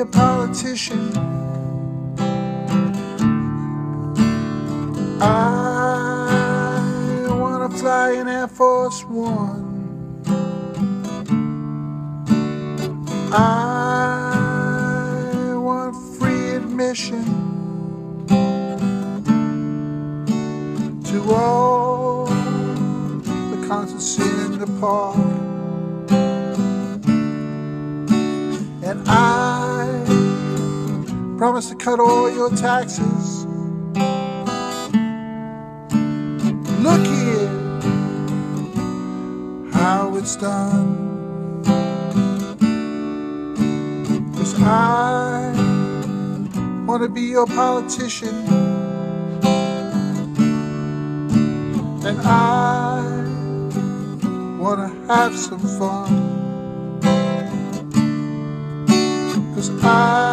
a politician. I wanna fly in Air Force One. I want free admission to all the concerts in the park. And I promise to cut all your taxes. Look here, how it's done. Cause I wanna be your politician. And I wanna have some fun. Cause I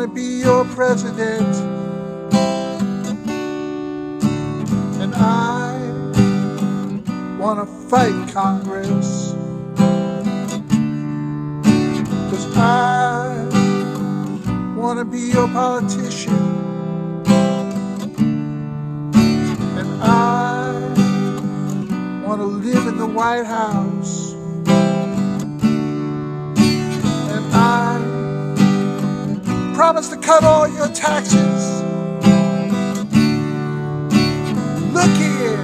wanna be your president. And I wanna fight Congress. Cause I wanna be your politician. And I wanna live in the White House. Promise to cut all your taxes. Look here,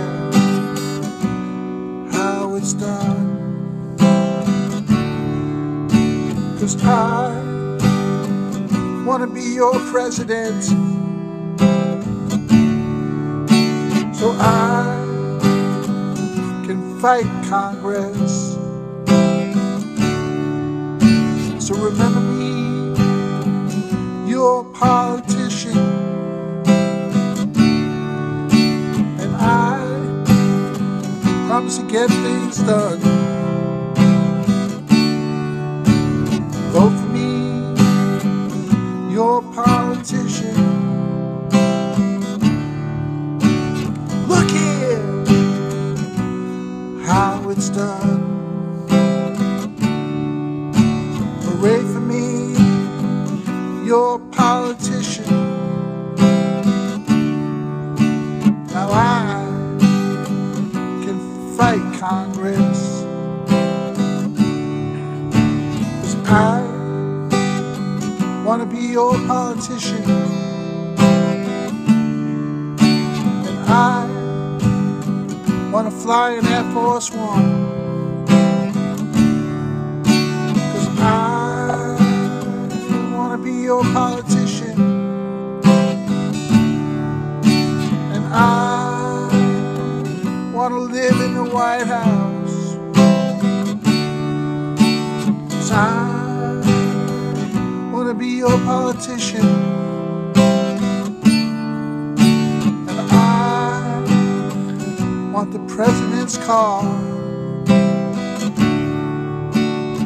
how it's done. Cause I wanna be your president. So I can fight Congress. So remember me, your politician. And I promise to get things done. Vote for me, your politician. Look here, how it's done. Politician. Now I can fight Congress. 'Cause I wanna be your politician. And I wanna fly in Air Force One. Wanna live in the White House. Cause I wanna be your politician. And I want the president's car.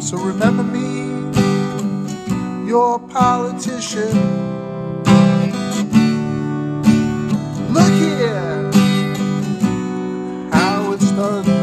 So remember me, your politician. Look here, done.